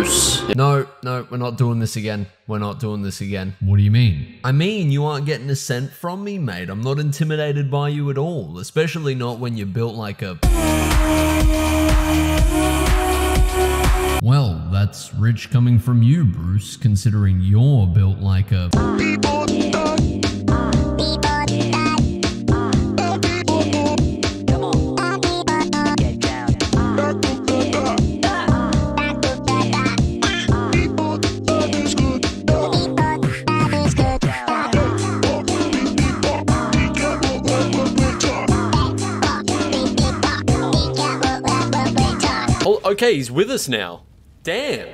Bruce. No, no, we're not doing this again. We're not doing this again. What do you mean? I mean, you aren't getting a cent from me, mate. I'm not intimidated by you at all, especially not when you're built like a. Well, that's rich coming from you, Bruce, considering you're built like a. okay, he's with us now. Damn.